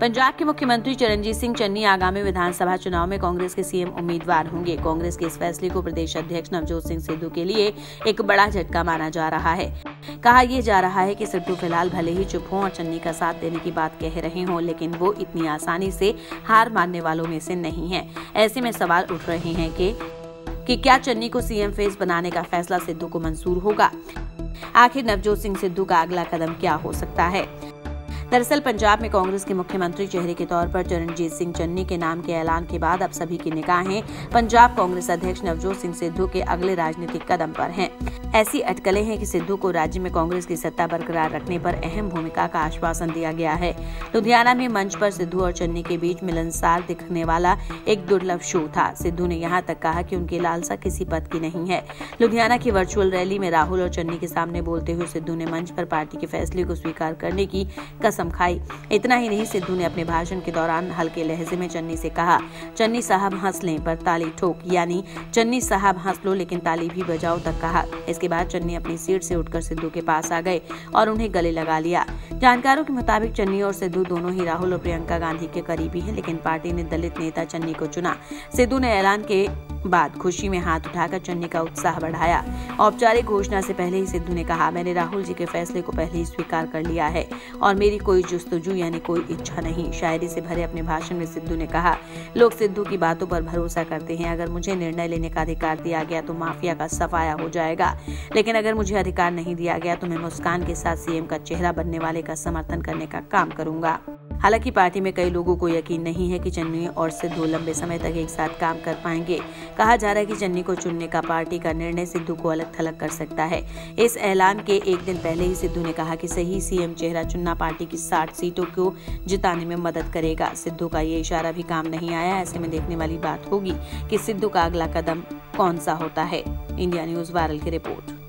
पंजाब के मुख्यमंत्री चरणजीत सिंह चन्नी आगामी विधानसभा चुनाव में कांग्रेस के सीएम उम्मीदवार होंगे। कांग्रेस के इस फैसले को प्रदेश अध्यक्ष नवजोत सिंह सिद्धू के लिए एक बड़ा झटका माना जा रहा है। कहा यह जा रहा है कि सिद्धू फ़िलहाल भले ही चुप हों और चन्नी का साथ देने की बात कह रहे हों, लेकिन वो इतनी आसानी से हार मानने वालों में से नहीं है। ऐसे में सवाल उठ रहे हैं कि क्या चन्नी को सीएम फेस बनाने का फैसला सिद्धू को मंजूर होगा? आखिर नवजोत सिंह सिद्धू का अगला कदम क्या हो सकता है दरअसल, पंजाब में कांग्रेस के मुख्यमंत्री चेहरे के तौर पर चरणजीत सिंह चन्नी के नाम के ऐलान के बाद अब सभी की निगाहें पंजाब कांग्रेस अध्यक्ष नवजोत सिंह सिद्धू के अगले राजनीतिक कदम पर हैं। ऐसी अटकलें हैं कि सिद्धू को राज्य में कांग्रेस की सत्ता बरकरार रखने पर अहम भूमिका का आश्वासन दिया गया है। लुधियाना में मंच पर सिद्धू और चन्नी के बीच मिलनसार दिखने वाला एक दुर्लभ शो था। सिद्धू ने यहाँ तक कहा कि उनकी लालसा किसी पद की नहीं है। लुधियाना की वर्चुअल रैली में राहुल और चन्नी के सामने बोलते हुए सिद्धू ने मंच पर पार्टी के फैसले को स्वीकार करने की कसम खाई। इतना ही नहीं, सिद्धू ने अपने भाषण के दौरान हल्के लहजे में चन्नी से कहा, चन्नी साहब हंस लें पर ताली ठोक। यानी, चन्नी साहब हंस लो, लेकिन ताली भी बजाओ, तक कहा। इसके बाद चन्नी अपनी सीट से उठकर सिद्धू के पास आ गए और उन्हें गले लगा लिया। जानकारों के मुताबिक चन्नी और सिद्धू दोनों ही राहुल और प्रियंका गांधी के करीबी हैं, लेकिन पार्टी ने दलित नेता चन्नी को चुना। सिद्धू ने ऐलान के बाद खुशी में हाथ उठाकर चन्नी का उत्साह बढ़ाया। औपचारिक घोषणा से पहले ही सिद्धू ने कहा, मैंने राहुल जी के फैसले को पहले ही स्वीकार कर लिया है और मेरी कोई जुस्तजू यानी कोई इच्छा नहीं। शायरी से भरे अपने भाषण में सिद्धू ने कहा, लोग सिद्धू की बातों पर भरोसा करते हैं। अगर मुझे निर्णय लेने का अधिकार दिया गया तो माफिया का सफाया हो जाएगा। लेकिन अगर मुझे अधिकार नहीं दिया गया तो मैं मुस्कान के साथ सीएम का चेहरा बनने वाले का समर्थन करने का काम करूँगा। हालाँकि पार्टी में कई लोगों को यकीन नहीं है कि चन्नी और सिद्धू लंबे समय तक एक साथ काम कर पाएँगे। कहा जा रहा है कि चन्नी को चुनने का पार्टी का निर्णय सिद्धू को अलग थलग कर सकता है। इस ऐलान के एक दिन पहले ही सिद्धू ने कहा कि सही सीएम चेहरा चुनना पार्टी की साठ सीटों को जिताने में मदद करेगा। सिद्धू का ये इशारा भी काम नहीं आया, ऐसे में देखने वाली बात होगी कि सिद्धू का अगला कदम कौन सा होता है। इंडिया न्यूज़ वायरल की रिपोर्ट।